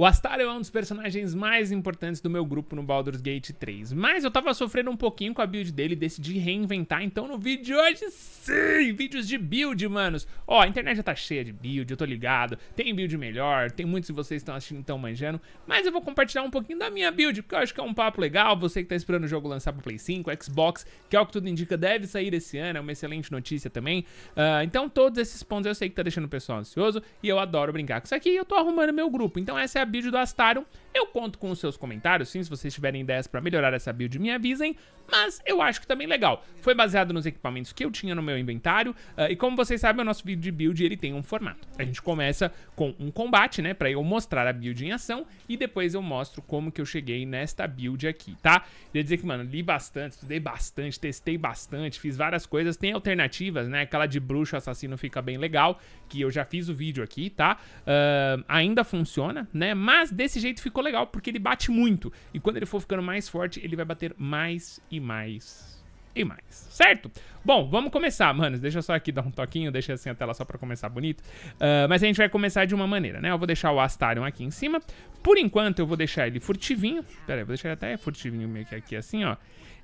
O Astarion é um dos personagens mais importantes do meu grupo no Baldur's Gate 3, mas eu tava sofrendo um pouquinho com a build dele e decidi reinventar, então no vídeo de hoje, sim, vídeos de build, manos. Ó, a internet já tá cheia de build, eu tô ligado, tem build melhor, tem muitos de vocês que estão assistindo estão manjando, mas eu vou compartilhar um pouquinho da minha build, porque eu acho que é um papo legal, você que tá esperando o jogo lançar pro Play 5, Xbox, que é o que tudo indica deve sair esse ano, é uma excelente notícia também. Uh, então todos esses pontos eu sei que tá deixando o pessoal ansioso, e eu adoro brincar com isso aqui, e eu tô arrumando meu grupo, então essa é a build do Astarion. Eu conto com os seus comentários, sim, se vocês tiverem ideias para melhorar essa build, me avisem, mas eu acho que também legal. Foi baseado nos equipamentos que eu tinha no meu inventário, uh, e como vocês sabem, o nosso vídeo de build ele tem um formato. A gente começa com um combate, né, para eu mostrar a build em ação, e depois eu mostro como que eu cheguei nesta build aqui, tá? Queria dizer que, mano, li bastante, estudei bastante, testei bastante, fiz várias coisas, tem alternativas, né, aquela de bruxo assassino fica bem legal, que eu já fiz o vídeo aqui, tá? Uh, ainda funciona, né, mas desse jeito ficou legal, porque ele bate muito, e quando ele for ficando mais forte, ele vai bater mais e mais e mais, certo? Bom, vamos começar, manos. Deixa eu só aqui dar um toquinho, deixa assim a tela só pra começar bonito. Uh, mas a gente vai começar de uma maneira, né? Eu vou deixar o Astarion aqui em cima. Por enquanto, eu vou deixar ele furtivinho. Pera aí, vou deixar ele até furtivinho meio que aqui assim, ó.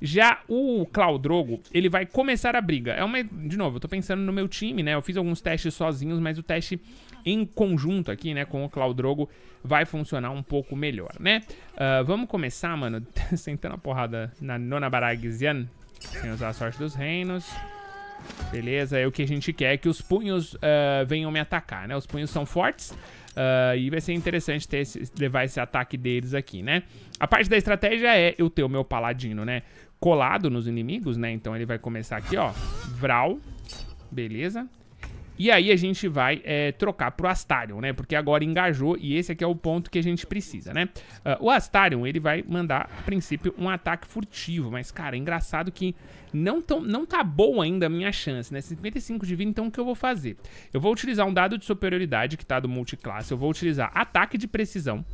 Já o Claudrogo, ele vai começar a briga. É uma, de novo, eu tô pensando no meu time, né? Eu fiz alguns testes sozinhos, mas o teste em conjunto aqui, né, com o Claudrogo, vai funcionar um pouco melhor, né? Uh, vamos começar, mano, sentando a porrada na Nona Baragizian, sem usar a sorte dos reinos. Beleza, é o que a gente quer, é que os punhos uh, venham me atacar, né? Os punhos são fortes uh, e vai ser interessante ter esse, levar esse ataque deles aqui, né? A parte da estratégia é eu ter o meu paladino, né? Colado nos inimigos, né? Então ele vai começar aqui, ó. Vral. Beleza. E aí a gente vai é, trocar pro Astarion, né? Porque agora engajou e esse aqui é o ponto que a gente precisa, né? Uh, o Astarion, ele vai mandar, a princípio, um ataque furtivo. Mas, cara, é engraçado que não, tão, não tá bom ainda a minha chance, né? 55 de vida, então o que eu vou fazer? Eu vou utilizar um dado de superioridade que tá do multiclasse. Eu vou utilizar ataque de precisão.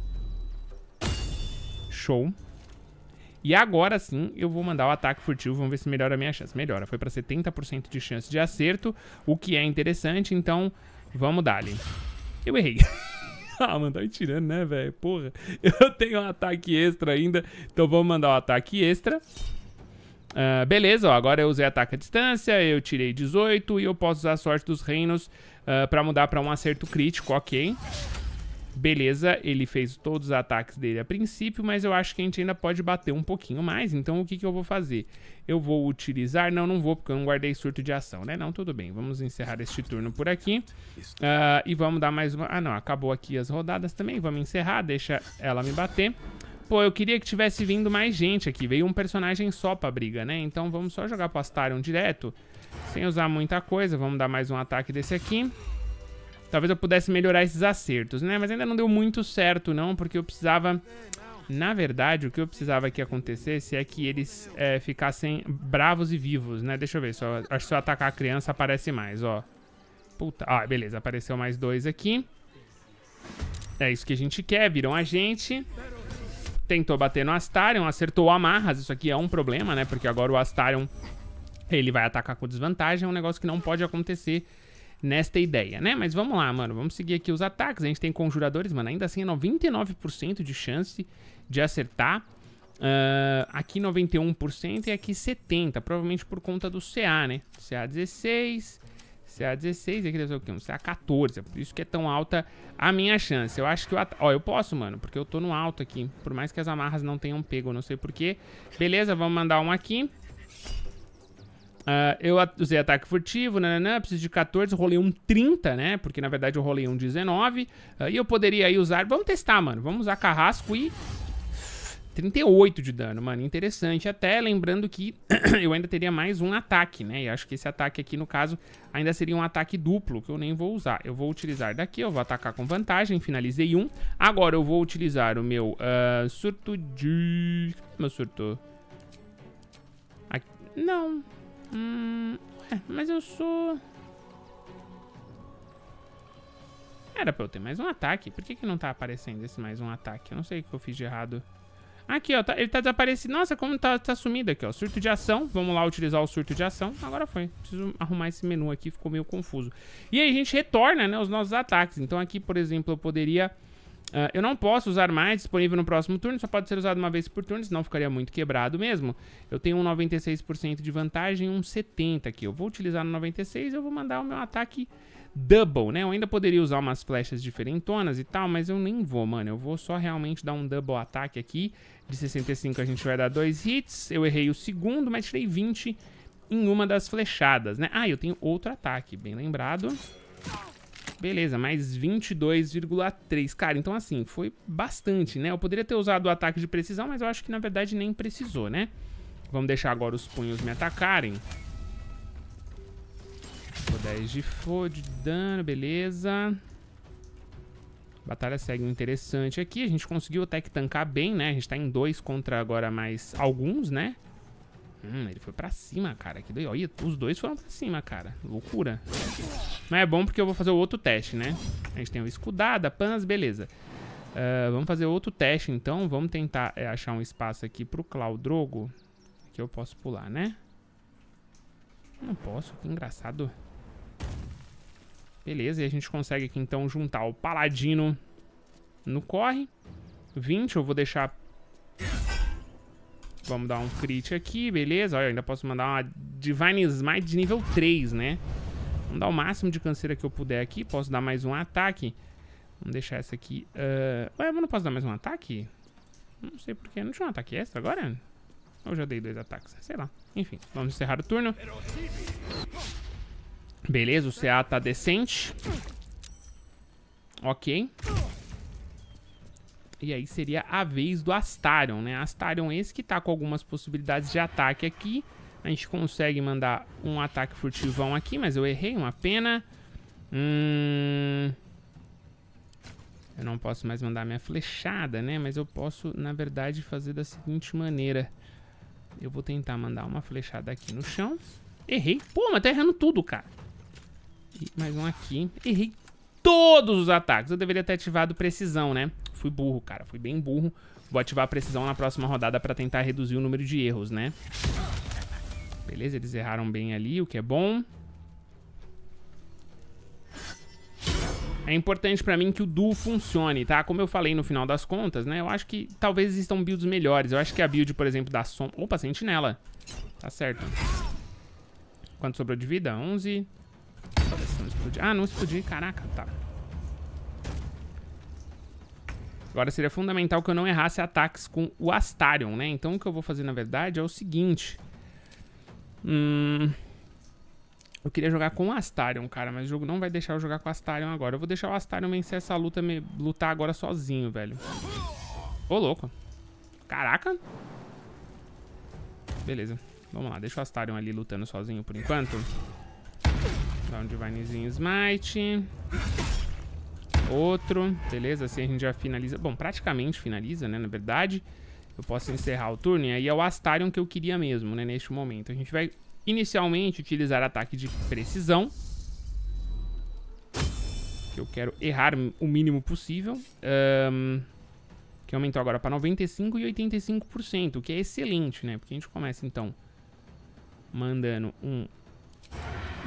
Show. E agora sim eu vou mandar o ataque furtivo, vamos ver se melhora a minha chance. Melhora, foi para 70% de chance de acerto, o que é interessante, então vamos dar ali. Eu errei. ah, mano, tá me tirando, né, velho? Porra, eu tenho um ataque extra ainda, então vamos mandar o ataque extra. Uh, beleza, ó, agora eu usei ataque à distância, eu tirei 18 e eu posso usar a sorte dos reinos uh, pra mudar pra um acerto crítico, ok. Beleza, ele fez todos os ataques dele a princípio, mas eu acho que a gente ainda pode bater um pouquinho mais. Então o que, que eu vou fazer? Eu vou utilizar... Não, não vou, porque eu não guardei surto de ação, né? Não, tudo bem. Vamos encerrar este turno por aqui. Uh, e vamos dar mais uma... Ah, não. Acabou aqui as rodadas também. Vamos encerrar. Deixa ela me bater. Pô, eu queria que tivesse vindo mais gente aqui. Veio um personagem só pra briga, né? Então vamos só jogar pro Astarion direto. Sem usar muita coisa. Vamos dar mais um ataque desse aqui. Talvez eu pudesse melhorar esses acertos, né? Mas ainda não deu muito certo, não, porque eu precisava... Na verdade, o que eu precisava que acontecesse é que eles é, ficassem bravos e vivos, né? Deixa eu ver, só, acho que se eu atacar a criança aparece mais, ó. Puta, ah, beleza, apareceu mais dois aqui. É isso que a gente quer, viram a gente. Tentou bater no Astarion, acertou amarras, isso aqui é um problema, né? Porque agora o Astarion, ele vai atacar com desvantagem, é um negócio que não pode acontecer nesta ideia, né? Mas vamos lá, mano. Vamos seguir aqui os ataques. A gente tem conjuradores, mano. Ainda assim é 99% de chance de acertar. Uh, aqui 91% e aqui 70%. Provavelmente por conta do CA, né? CA 16... CA 16 aqui deve ser o quê? Um CA 14. Por isso que é tão alta a minha chance. Eu acho que eu... Ó, eu posso, mano. Porque eu tô no alto aqui. Por mais que as amarras não tenham pego. Não sei porquê. Beleza, vamos mandar um aqui. Uh, eu usei ataque furtivo, nananã, preciso de 14, rolei um 30, né? Porque na verdade eu rolei um 19. Uh, e eu poderia aí usar. Vamos testar, mano. Vamos usar carrasco e. 38 de dano, mano. Interessante. Até lembrando que eu ainda teria mais um ataque, né? E acho que esse ataque aqui, no caso, ainda seria um ataque duplo, que eu nem vou usar. Eu vou utilizar daqui, eu vou atacar com vantagem. Finalizei um. Agora eu vou utilizar o meu uh, surto de. Meu surto. Aqui. Não. Hum, é, mas eu sou... Era pra eu ter mais um ataque. Por que, que não tá aparecendo esse mais um ataque? Eu não sei o que eu fiz de errado. Aqui, ó. Tá, ele tá desaparecido. Nossa, como tá, tá sumido aqui, ó. Surto de ação. Vamos lá utilizar o surto de ação. Agora foi. Preciso arrumar esse menu aqui. Ficou meio confuso. E aí a gente retorna, né, os nossos ataques. Então aqui, por exemplo, eu poderia Uh, eu não posso usar mais, disponível no próximo turno, só pode ser usado uma vez por turno, senão ficaria muito quebrado mesmo. Eu tenho um 96% de vantagem e um 70% aqui. Eu vou utilizar no 96 eu vou mandar o meu ataque double, né? Eu ainda poderia usar umas flechas diferentonas e tal, mas eu nem vou, mano. Eu vou só realmente dar um double ataque aqui. De 65 a gente vai dar dois hits. Eu errei o segundo, mas tirei 20 em uma das flechadas, né? Ah, eu tenho outro ataque, bem lembrado. Beleza, mais 22,3. Cara, então assim, foi bastante, né? Eu poderia ter usado o ataque de precisão, mas eu acho que na verdade nem precisou, né? Vamos deixar agora os punhos me atacarem. 10 de fogo de dano, beleza. Batalha segue interessante aqui. A gente conseguiu até que tancar bem, né? A gente tá em dois contra agora mais alguns, né? Hum, ele foi pra cima, cara. Que doido. Olha, os dois foram pra cima, cara. Loucura. Mas é bom porque eu vou fazer o outro teste, né? A gente tem o escudada, panas, beleza. Uh, vamos fazer outro teste, então. Vamos tentar é, achar um espaço aqui pro Claudrogo. Que eu posso pular, né? Não posso, que engraçado. Beleza, e a gente consegue aqui, então, juntar o Paladino no corre. 20, eu vou deixar Vamos dar um crit aqui, beleza. Olha, eu ainda posso mandar uma Divine Smite de nível 3, né? Vamos dar o máximo de canseira que eu puder aqui. Posso dar mais um ataque. Vamos deixar essa aqui. Uh... Ué, mas não posso dar mais um ataque? Não sei porquê. Não tinha um ataque extra agora? Eu já dei dois ataques. Sei lá. Enfim, vamos encerrar o turno. Beleza, o CA tá decente. Ok. E aí seria a vez do Astarion, né? Astarion esse que tá com algumas possibilidades de ataque aqui. A gente consegue mandar um ataque furtivão aqui, mas eu errei, uma pena. Hum... Eu não posso mais mandar minha flechada, né? Mas eu posso, na verdade, fazer da seguinte maneira. Eu vou tentar mandar uma flechada aqui no chão. Errei. Pô, mas tá errando tudo, cara. E mais um aqui. Errei todos os ataques. Eu deveria ter ativado precisão, né? Fui burro, cara. Fui bem burro. Vou ativar a precisão na próxima rodada pra tentar reduzir o número de erros, né? Beleza, eles erraram bem ali, o que é bom. É importante pra mim que o duo funcione, tá? Como eu falei no final das contas, né? Eu acho que talvez existam builds melhores. Eu acho que a build, por exemplo, da som... Opa, sentinela. Tá certo. Quanto sobrou de vida? 11. Ah, não explodiu. Caraca, tá. Agora seria fundamental que eu não errasse ataques com o Astarion, né? Então o que eu vou fazer, na verdade, é o seguinte. Hum... Eu queria jogar com o Astarion, cara, mas o jogo não vai deixar eu jogar com o Astarion agora. Eu vou deixar o Astarion vencer essa luta, me... lutar agora sozinho, velho. Ô, louco. Caraca. Beleza. Vamos lá, deixa o Astarion ali lutando sozinho por enquanto. Dá um Divinezinho Smite. Outro. Beleza, assim a gente já finaliza. Bom, praticamente finaliza, né, na verdade. Eu posso encerrar o turno. E aí é o Astarion que eu queria mesmo, né, neste momento. A gente vai inicialmente utilizar ataque de precisão. Que eu quero errar o mínimo possível. Um, que aumentou agora para 95% e 85%, o que é excelente, né? Porque a gente começa, então, mandando um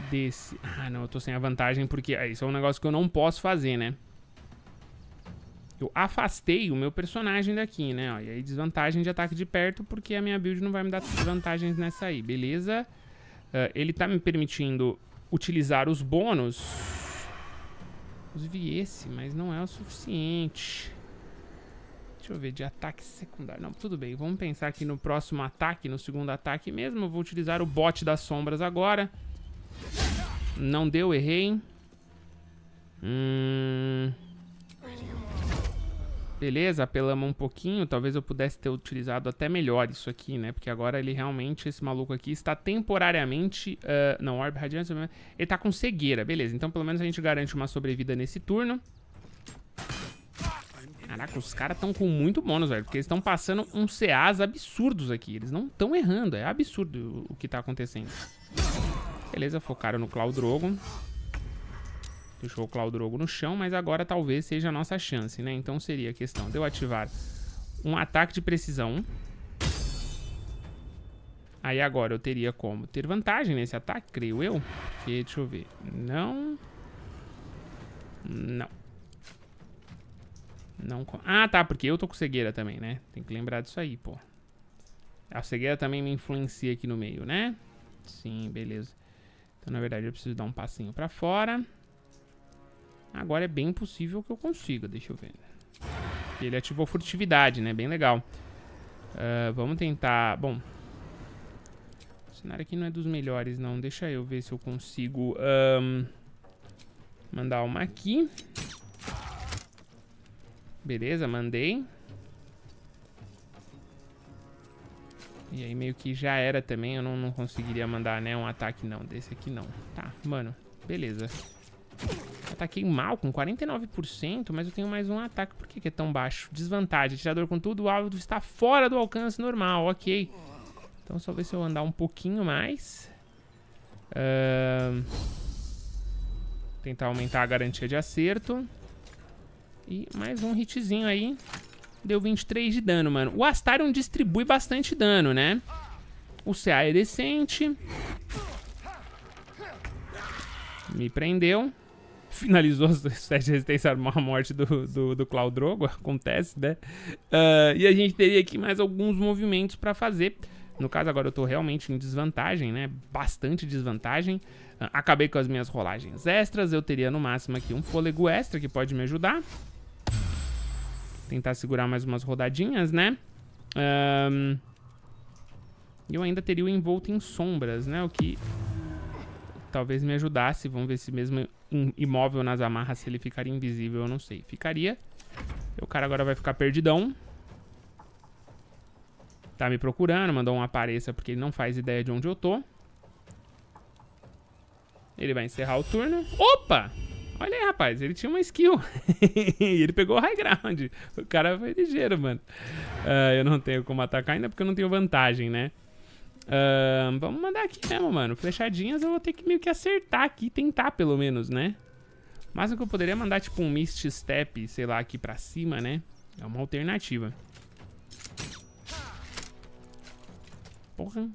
desse... Ah, não, eu tô sem a vantagem porque ah, isso é um negócio que eu não posso fazer, né? Eu afastei o meu personagem daqui, né? Ó, e aí desvantagem de ataque de perto porque a minha build não vai me dar vantagens nessa aí, beleza? Uh, ele tá me permitindo utilizar os bônus. Inclusive esse, mas não é o suficiente. Deixa eu ver, de ataque secundário. Não, tudo bem. Vamos pensar aqui no próximo ataque, no segundo ataque mesmo. Eu vou utilizar o bot das sombras agora. Não deu, errei. Hum... Beleza, apelamos um pouquinho. Talvez eu pudesse ter utilizado até melhor isso aqui, né? Porque agora ele realmente, esse maluco aqui, está temporariamente... Uh, não, Orb Radiante... Ele tá com cegueira, beleza. Então pelo menos a gente garante uma sobrevida nesse turno. Caraca, os caras estão com muito bônus, velho. Porque eles estão passando uns CAs absurdos aqui. Eles não estão errando. É absurdo o que tá acontecendo. Beleza, focaram no Claudrogo. Deixou o Claudrogo no chão, mas agora talvez seja a nossa chance, né? Então seria a questão de eu ativar um ataque de precisão. Aí agora eu teria como ter vantagem nesse ataque, creio eu. Porque, deixa eu ver. Não. Não. Não... Ah, tá, porque eu tô com cegueira também, né? Tem que lembrar disso aí, pô. A cegueira também me influencia aqui no meio, né? Sim, beleza. Então, na verdade, eu preciso dar um passinho pra fora. Agora é bem possível que eu consiga, deixa eu ver. Ele ativou furtividade, né? Bem legal. Uh, vamos tentar... Bom, o cenário aqui não é dos melhores, não. Deixa eu ver se eu consigo um, mandar uma aqui. Beleza, mandei. E aí meio que já era também, eu não, não conseguiria mandar, né, um ataque não, desse aqui não. Tá, mano, beleza. Ataquei mal, com 49%, mas eu tenho mais um ataque. Por que, que é tão baixo? Desvantagem, atirador com tudo, o alvo está fora do alcance normal, ok. Então só ver se eu andar um pouquinho mais. Uh... Tentar aumentar a garantia de acerto. E mais um hitzinho aí. Deu 23 de dano, mano. O Astarion distribui bastante dano, né? O CA é decente. Me prendeu. Finalizou os 7 de resistência à morte do, do, do Claudrogo. Acontece, né? Uh, e a gente teria aqui mais alguns movimentos pra fazer. No caso, agora eu tô realmente em desvantagem, né? Bastante desvantagem. Uh, acabei com as minhas rolagens extras. Eu teria no máximo aqui um fôlego extra que pode me ajudar. Tentar segurar mais umas rodadinhas, né? Um, eu ainda teria o envolto em sombras, né? O que talvez me ajudasse. Vamos ver se mesmo imóvel nas amarras, se ele ficaria invisível, eu não sei. Ficaria. O cara agora vai ficar perdidão. Tá me procurando, mandou um apareça porque ele não faz ideia de onde eu tô. Ele vai encerrar o turno. Opa! Olha aí, rapaz, ele tinha uma skill. ele pegou high ground. O cara foi ligeiro, mano. Uh, eu não tenho como atacar ainda porque eu não tenho vantagem, né? Uh, vamos mandar aqui mesmo, mano. Flechadinhas eu vou ter que meio que acertar aqui, tentar pelo menos, né? Mas o que eu poderia mandar, tipo, um Mist Step, sei lá, aqui pra cima, né? É uma alternativa. Porra.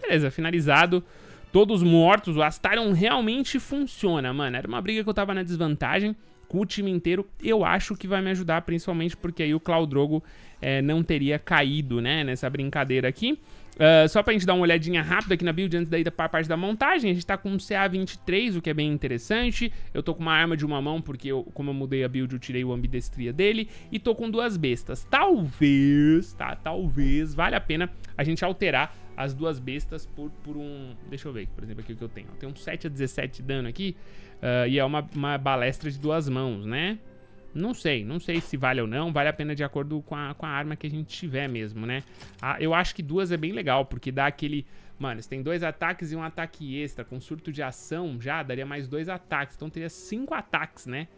Beleza, finalizado todos mortos. O Astarion realmente funciona, mano. Era uma briga que eu tava na desvantagem com o time inteiro. Eu acho que vai me ajudar, principalmente porque aí o Claudrogo é, não teria caído, né, nessa brincadeira aqui. Uh, só pra gente dar uma olhadinha rápida aqui na build antes da parte da montagem, a gente tá com um CA23, o que é bem interessante. Eu tô com uma arma de uma mão, porque eu, como eu mudei a build, eu tirei o ambidestria dele. E tô com duas bestas. Talvez, tá, talvez, vale a pena a gente alterar as duas bestas por, por um... Deixa eu ver, por exemplo, aqui o que eu tenho. Tenho um 7 a 17 de dano aqui, uh, e é uma, uma balestra de duas mãos, né? Não sei, não sei se vale ou não, vale a pena de acordo com a, com a arma que a gente tiver mesmo, né? Ah, eu acho que duas é bem legal, porque dá aquele... Mano, você tem dois ataques e um ataque extra, com surto de ação já daria mais dois ataques, então teria cinco ataques, né?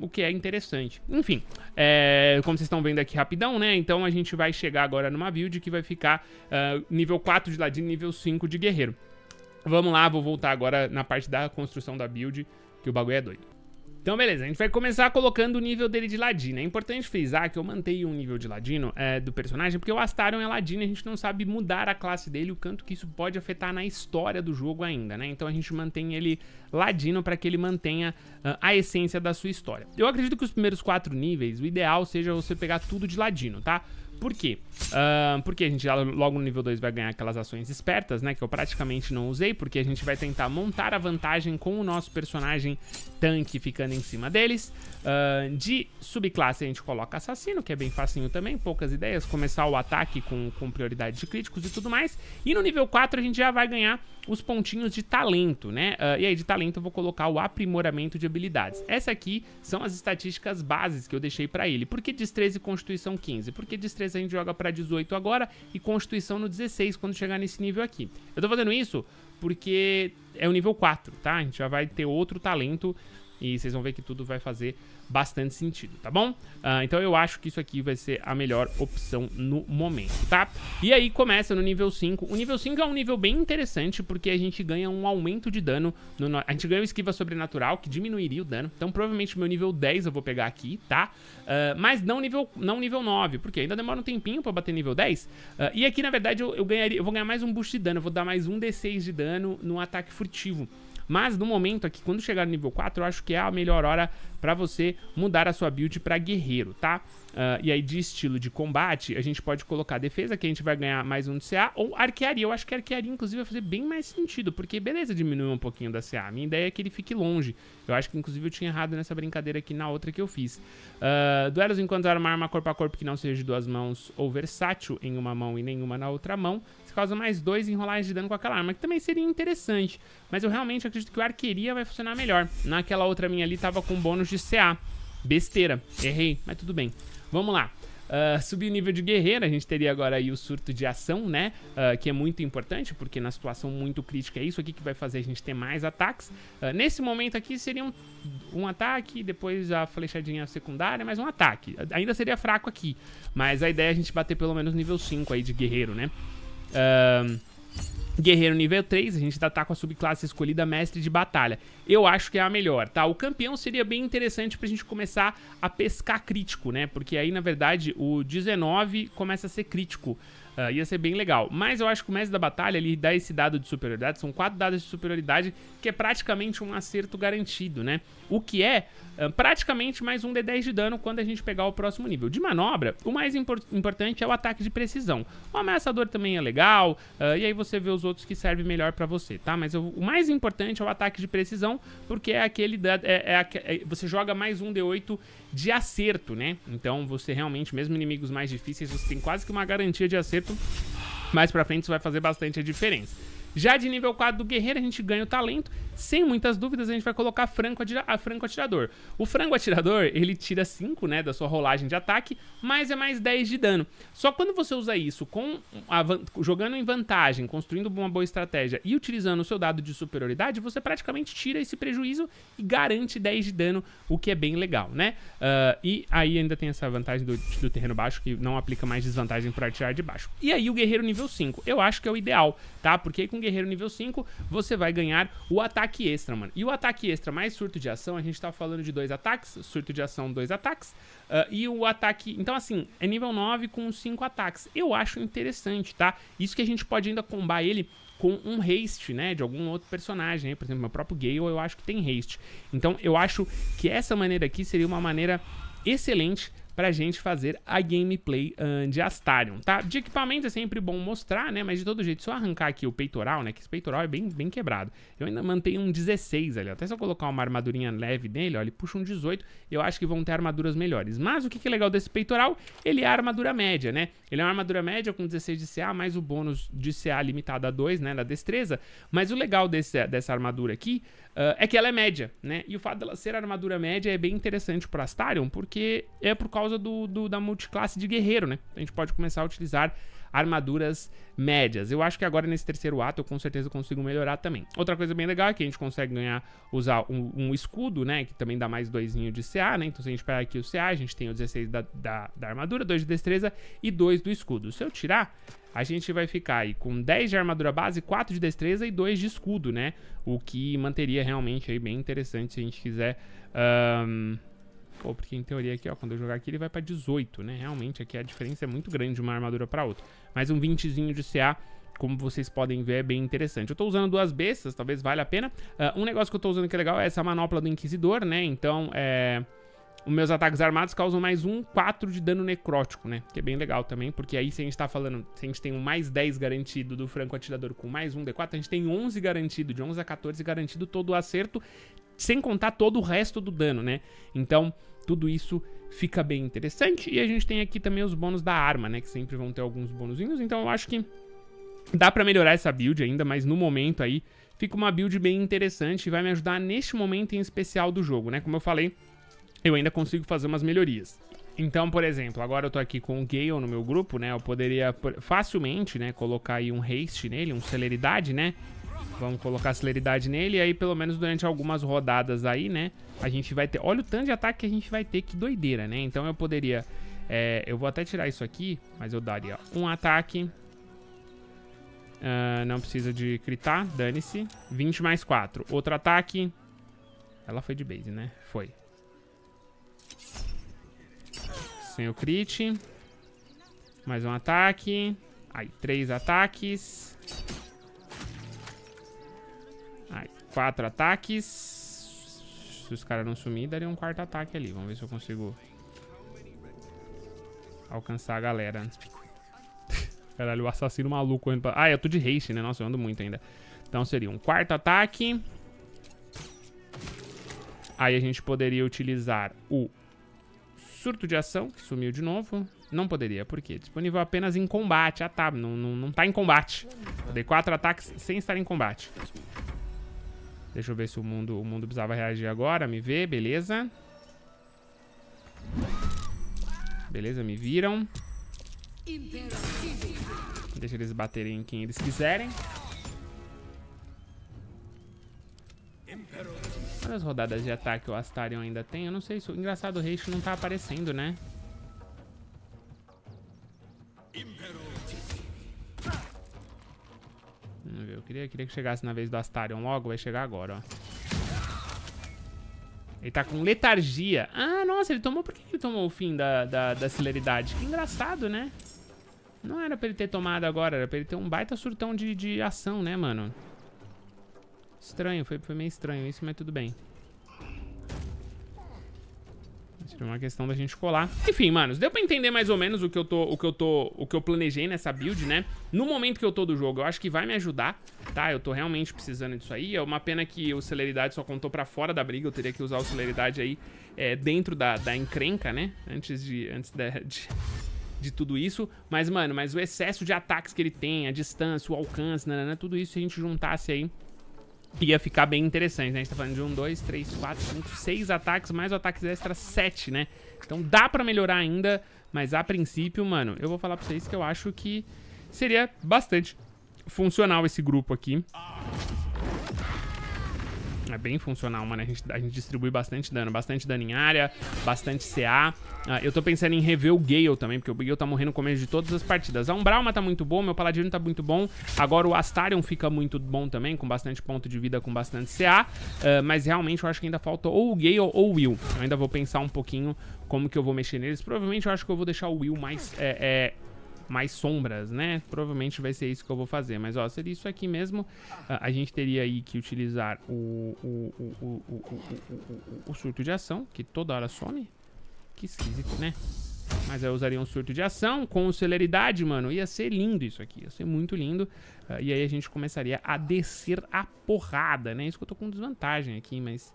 O que é interessante. Enfim, é, como vocês estão vendo aqui rapidão, né? Então a gente vai chegar agora numa build que vai ficar uh, nível 4 de ladino nível 5 de guerreiro. Vamos lá, vou voltar agora na parte da construção da build, que o bagulho é doido. Então, beleza, a gente vai começar colocando o nível dele de ladino. É importante frisar que eu mantenho um nível de ladino é, do personagem, porque o Astarion é ladino e a gente não sabe mudar a classe dele, o quanto que isso pode afetar na história do jogo ainda, né? Então a gente mantém ele ladino para que ele mantenha uh, a essência da sua história. Eu acredito que os primeiros quatro níveis, o ideal seja você pegar tudo de ladino, tá? Por quê? Uh, porque a gente já logo no nível 2 vai ganhar aquelas ações espertas, né? Que eu praticamente não usei, porque a gente vai tentar montar a vantagem com o nosso personagem tanque ficando em cima deles. Uh, de subclasse a gente coloca assassino, que é bem facinho também, poucas ideias. Começar o ataque com, com prioridade de críticos e tudo mais. E no nível 4 a gente já vai ganhar os pontinhos de talento, né? Uh, e aí de talento eu vou colocar o aprimoramento de habilidades. Essa aqui são as estatísticas bases que eu deixei pra ele. Por que destreza e constituição 15? Porque destreza a gente joga pra 18 agora e constituição no 16 quando chegar nesse nível aqui. Eu tô fazendo isso porque é o nível 4, tá? A gente já vai ter outro talento e vocês vão ver que tudo vai fazer bastante sentido, tá bom? Uh, então eu acho que isso aqui vai ser a melhor opção no momento, tá? E aí começa no nível 5. O nível 5 é um nível bem interessante porque a gente ganha um aumento de dano. No... A gente ganha uma esquiva sobrenatural que diminuiria o dano. Então provavelmente meu nível 10 eu vou pegar aqui, tá? Uh, mas não nível, não nível 9, porque ainda demora um tempinho pra bater nível 10. Uh, e aqui na verdade eu, eu, ganharia, eu vou ganhar mais um boost de dano. Eu vou dar mais um D6 de dano no ataque furtivo. Mas no momento aqui, quando chegar no nível 4, eu acho que é a melhor hora para você mudar a sua build para guerreiro, tá? Uh, e aí de estilo de combate, a gente pode colocar defesa, que a gente vai ganhar mais um de CA, ou arquearia. Eu acho que arquearia, inclusive, vai fazer bem mais sentido, porque beleza diminui um pouquinho da CA. Minha ideia é que ele fique longe. Eu acho que, inclusive, eu tinha errado nessa brincadeira aqui na outra que eu fiz. Uh, duelos enquanto arma arma corpo a corpo que não seja de duas mãos ou versátil em uma mão e nenhuma na outra mão. Causa mais dois enrolagens de dano com aquela arma, que também seria interessante. Mas eu realmente acredito que o arqueria vai funcionar melhor. Naquela outra minha ali tava com bônus de CA. Besteira, errei, mas tudo bem. Vamos lá. Uh, subir o nível de guerreiro, a gente teria agora aí o surto de ação, né? Uh, que é muito importante, porque na situação muito crítica é isso aqui que vai fazer a gente ter mais ataques. Uh, nesse momento aqui seria um, um, ataque, depois a flechadinha secundária, mais um ataque. Ainda seria fraco aqui, mas a ideia é a gente bater pelo menos nível 5 aí de guerreiro, né? Uh, Guerreiro nível 3, a gente ainda tá com a subclasse escolhida Mestre de Batalha. Eu acho que é a melhor, tá? O campeão seria bem interessante pra gente começar a pescar crítico, né? Porque aí, na verdade, o 19 começa a ser crítico. Uh, ia ser bem legal. Mas eu acho que o mestre da batalha, ele dá esse dado de superioridade. São quatro dados de superioridade, que é praticamente um acerto garantido, né? O que é praticamente mais um D10 de dano quando a gente pegar o próximo nível. De manobra, o mais impor importante é o ataque de precisão. O ameaçador também é legal, uh, e aí você vê os outros que servem melhor para você, tá? Mas o, o, mais importante é o ataque de precisão, porque é aquele... Da, é, é, é, você joga mais um D8 de acerto, né? Então você realmente, mesmo inimigos mais difíceis, você tem quase que uma garantia de acerto. Mais pra frente isso vai fazer bastante a diferença. Já de nível 4 do guerreiro, a gente ganha o talento. Sem muitas dúvidas, a gente vai colocar franco, atira a franco atirador. O franco atirador, ele tira 5, né, da sua rolagem de ataque, mas é mais 10 de dano. Só quando você usa isso com jogando em vantagem, construindo uma boa estratégia e utilizando o seu dado de superioridade, você praticamente tira esse prejuízo e garante 10 de dano, o que é bem legal, né? Uh, e aí ainda tem essa vantagem do, do terreno baixo, que não aplica mais desvantagem para atirar de baixo. E aí o guerreiro nível 5, eu acho que é o ideal, tá? Porque com guerreiro nível 5, você vai ganhar o ataque extra, mano. E o ataque extra mais surto de ação, a gente tá falando de dois ataques, surto de ação, dois ataques. Uh, e o ataque... Então, assim, é nível 9 com 5 ataques. Eu acho interessante, tá? Isso que a gente pode ainda combar ele com um haste, né, de algum outro personagem, por exemplo, meu próprio Gale eu acho que tem haste. Então eu acho que essa maneira aqui seria uma maneira excelente pra gente fazer a gameplay uh, de Astarion, tá? De equipamento é sempre bom mostrar, né? Mas de todo jeito, se eu arrancar aqui o peitoral, né? Que esse peitoral é bem, bem quebrado. Eu ainda mantenho um 16 ali, até se eu colocar uma armadurinha leve nele, ó, ele puxa um 18, eu acho que vão ter armaduras melhores. Mas o que, que é legal desse peitoral? Ele é a armadura média, né? Ele é uma armadura média com 16 de CA, mais o bônus de CA limitado a 2, né? Da destreza. Mas o legal desse, dessa armadura aqui Uh, é que ela é média, né? E o fato dela ser armadura média é bem interessante para Astarion, porque é por causa do, do, da multiclasse de guerreiro, né? A gente pode começar a utilizar armaduras médias. Eu acho que agora nesse terceiro ato eu com certeza consigo melhorar também. Outra coisa bem legal é que a gente consegue ganhar, usar um, um escudo, né? Que também dá mais doisinho de CA, né? Então se a gente pegar aqui o CA, a gente tem o 16 da, da, da armadura, 2 de destreza e 2 do escudo. Se eu tirar, a gente vai ficar aí com 10 de armadura base, 4 de destreza e 2 de escudo, né? O que manteria realmente aí bem interessante se a gente quiser... Um... Pô, porque em teoria aqui, ó, quando eu jogar aqui ele vai pra 18, né? Realmente aqui a diferença é muito grande de uma armadura pra outra. Mas um 20zinho de CA como vocês podem ver, é bem interessante. Eu tô usando duas bestas, talvez valha a pena. Uh, um negócio que eu tô usando que é legal é essa manopla do Inquisidor, né? Então, é... Os meus ataques armados causam mais um 4 de dano necrótico, né? Que é bem legal também, porque aí se a gente tá falando, se a gente tem um mais 10 garantido do franco atirador com mais um D4, a gente tem 11 garantido, de 11 a 14 garantido todo o acerto, sem contar todo o resto do dano, né? Então, tudo isso fica bem interessante. E a gente tem aqui também os bônus da arma, né? Que sempre vão ter alguns bônusinhos, então eu acho que dá pra melhorar essa build ainda, mas no momento aí fica uma build bem interessante e vai me ajudar neste momento em especial do jogo, né? Como eu falei, eu ainda consigo fazer umas melhorias. Então, por exemplo, agora eu tô aqui com o Gale no meu grupo, né? Eu poderia facilmente, né, colocar aí um haste nele, um celeridade, né? Vamos colocar celeridade nele e aí pelo menos durante algumas rodadas aí, né? A gente vai ter... Olha o tanto de ataque que a gente vai ter, que doideira, né? Então eu poderia... É, eu vou até tirar isso aqui, mas eu daria um ataque... Uh, não precisa de critar, dane-se. 20 mais 4. Outro ataque... Ela foi de base, né? Foi. Sem o crit. Mais um ataque. Aí, três ataques. Aí, quatro ataques. Se os caras não sumir, daria um quarto ataque ali. Vamos ver se eu consigo alcançar a galera. Caralho, o assassino maluco. Ah, eu tô de haste, né? Nossa, eu ando muito ainda. Então seria um quarto ataque. Aí a gente poderia utilizar o surto de ação, que sumiu de novo. Não poderia, por quê? Disponível apenas em combate. Ah, tá. Não, não, não tá em combate. Eu dei quatro ataques sem estar em combate. Deixa eu ver se o mundo, o mundo precisava reagir agora. Me vê, beleza. Beleza, me viram. Deixa eles baterem em quem eles quiserem. Quantas rodadas de ataque o Astarion ainda tem? Eu não sei se... Engraçado, o Reishi não tá aparecendo, né? Vamos ver, eu queria, queria que chegasse na vez do Astarion logo, vai chegar agora, ó. Ele tá com letargia. Ah, nossa, ele tomou... Por que ele tomou o fim da, da, da celeridade? Que engraçado, né? Não era pra ele ter tomado agora, era pra ele ter um baita surtão de, de ação, né, mano? Estranho, foi, foi meio estranho isso, mas tudo bem. Seria uma questão da gente colar. Enfim, manos, deu pra entender mais ou menos o que eu tô, o que eu tô, o que eu planejei nessa build, né? No momento que eu tô do jogo, eu acho que vai me ajudar, tá? Eu tô realmente precisando disso aí. É uma pena que o Celeridade só contou pra fora da briga. Eu teria que usar o Celeridade aí é, dentro da, da encrenca, né? Antes de... Antes de, de tudo isso. Mas, mano, mas o excesso de ataques que ele tem, a distância, o alcance, né tudo isso, se a gente juntasse aí, ia ficar bem interessante, né? A gente tá falando de um, dois, três, quatro, cinco, seis ataques, mais o ataques extra, sete, né? Então dá pra melhorar ainda, mas a princípio, mano, eu vou falar pra vocês que eu acho que seria bastante funcional esse grupo aqui. É bem funcional, mano. A gente, a gente distribui bastante dano. Bastante dano em área, bastante CA. Ah, eu tô pensando em rever o Gale também, porque o Gale tá morrendo no começo de todas as partidas. A Umbralma tá muito bom, meu Paladino tá muito bom. Agora o Astarion fica muito bom também, com bastante ponto de vida, com bastante CA. Uh, ah, mas realmente eu acho que ainda falta ou o Gale ou o Will. Eu ainda vou pensar um pouquinho como que eu vou mexer neles. Provavelmente eu acho que eu vou deixar o Will mais... É, é, mais sombras, né? Provavelmente vai ser isso que eu vou fazer. Mas, ó, seria isso aqui mesmo. A, a gente teria aí que utilizar o, o, o, o, surto de ação, que toda hora some. Que esquisito, né? Mas eu usaria um surto de ação com celeridade, mano. Ia ser lindo isso aqui. Ia ser muito lindo. Uh, e aí a gente começaria a descer a porrada, né? Isso que eu tô com desvantagem aqui, mas...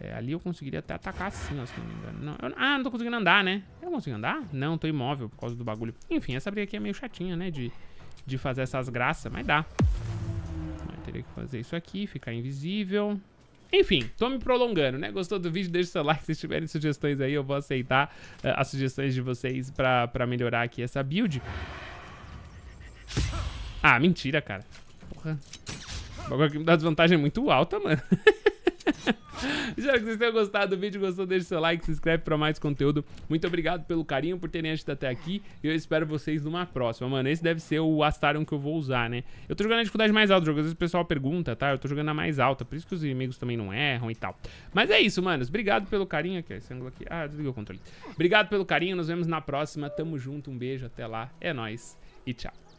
É, ali eu conseguiria até atacar assim, ó, se não me engano. Não, eu, ah, não tô conseguindo andar, né? Eu não consigo andar? Não, tô imóvel por causa do bagulho. Enfim, essa briga aqui é meio chatinha, né? De, de fazer essas graças, mas dá. Eu teria que fazer isso aqui, ficar invisível. Enfim, tô me prolongando, né? Gostou do vídeo? Deixa o seu like. Se tiverem sugestões aí, eu vou aceitar uh, as sugestões de vocês pra, pra melhorar aqui essa build. Ah, mentira, cara. Porra. O bagulho aqui me dá desvantagem muito alta, mano. Espero que vocês tenham gostado do vídeo. Gostou? Deixa o seu like, se inscreve pra mais conteúdo. Muito obrigado pelo carinho, por terem assistido até aqui. E eu espero vocês numa próxima. Mano, esse deve ser o Astarion que eu vou usar, né? Eu tô jogando a dificuldade mais alta do jogo. Às vezes o pessoal pergunta, tá? Eu tô jogando a mais alta. Por isso que os inimigos também não erram e tal. Mas é isso, manos. Obrigado pelo carinho. Aqui, esse ângulo aqui. Ah, desligou o controle. Obrigado pelo carinho. Nos vemos na próxima. Tamo junto. Um beijo. Até lá. É nóis. E tchau.